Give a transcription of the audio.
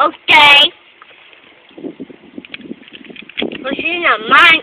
Okay? Well, she's not mine.